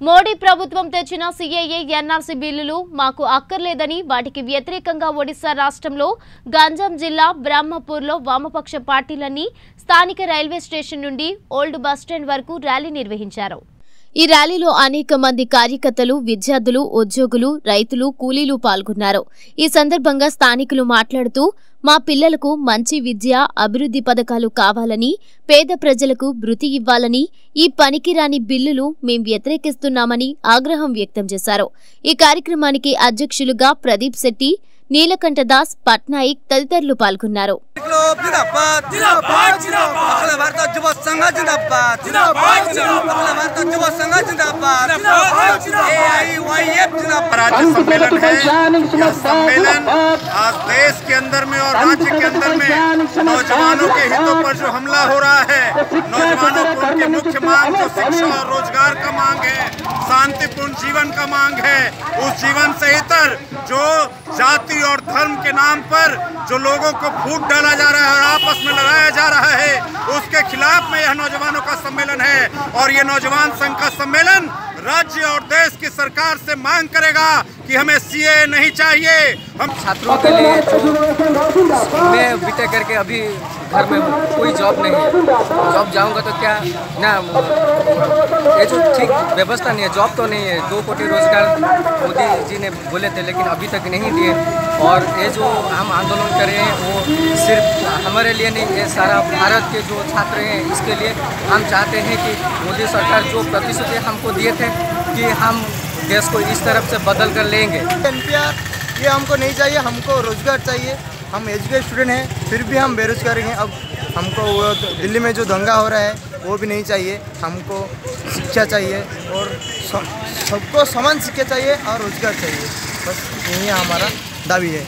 మోడీ ప్రభుత్వం తెచ్చిన CAA NRC బిల్లులు మాకు అక్కర్లేదని వాటికి వ్యతిరేకంగా ఒడిశా రాష్ట్రంలో గంజాం జిల్లా బ్రహ్మపూర్లో వామపక్ష పార్టీలన్నీ స్థానిక రైల్వే స్టేషన్ నుండి ఓల్డ్ బస్టాండ్ వరకు ర్యాలీ నిర్వహించారు. ఈ ర్యాలీలో అనేక మంది కార్యకర్తలు విద్యార్థులు ఉద్యోగులు రైతులు కూలీలు పాల్గొన్నారు ఈ సందర్భంగా స్థానికులు మాట్లాడుతూ మా పిల్లలకు మంచి విద్య అభివృద్ధి పథకాలు కావాలని పేద ప్రజలకు భృతి ఇవ్వాలని ఈ పనికిరాని బిల్లులు మేం వ్యతిరేకిస్తున్నామని ఆగ్రహం వ్యక్తం చేశారు ఈ కార్యక్రమానికి అధ్యక్షులుగా ప్రదీప్ శెట్టి నీలకంఠదాస్ పట్నాయక్ తదితరులు పాల్గొన్నారు जिंदाबाद। राज्य सम्मेलन है। यह सम्मेलन आज देश के अंदर में और राज्य के अंदर में नौजवानों के हितों पर जो हमला हो रहा है नौजवानों को उनके मुख्य मांग जो शिक्षा और रोज़गार का मांग है शांतिपूर्ण जीवन का मांग है उस जीवन से जो जाति और धर्म के नाम पर जो लोगों को फूट डाला जा रहा है और आपस में लड़ाया जा रहा है, उसके खिलाफ में यह नौजवानों का सम्मेलन है और ये नौजवान संघ का सम्मेलन राज्य और देश की सरकार से मांग करेगा कि हमें सीए नहीं चाहिए। हम छात्रों के लिए मैं बीटेक करके अभी घर में कोई जॉब नहीं है। जॉब जाऊँगा तो क्या? ना, ये जो ठीक व्यवस्था नहीं है जॉब तो नहीं है। दो कोटी रोज़गार मोदी जी ने बोले थे, लेकिन अभी तक नहीं दिए। और ये जो हम आंदोलन कर रहे हैं, वो सिर्फ़ हमारे लिए नहीं, ये सारा भारत के जो छात्र हैं, इसके लिए हम चाहते हैं कि मोदी सरकार जो प्रतिश्रुति हमको दिए थे कि हम देश को इस तरफ़ से बदल कर लेंगे। एनपीआर, ये हमको नहीं चाहिए, हमको रोज़गार चाहिए। हम एजुकेट स्टूडेंट हैं, फिर भी हम बेरोजगार हैं। अब हमको वो दिल्ली में जो दंगा हो रहा है, वो भी नहीं चाहिए। हमको शिक्षा चाहिए और सबको समान शिक्षा चाहिए और रोज़गार चाहिए। बस यही हमारा दावी है।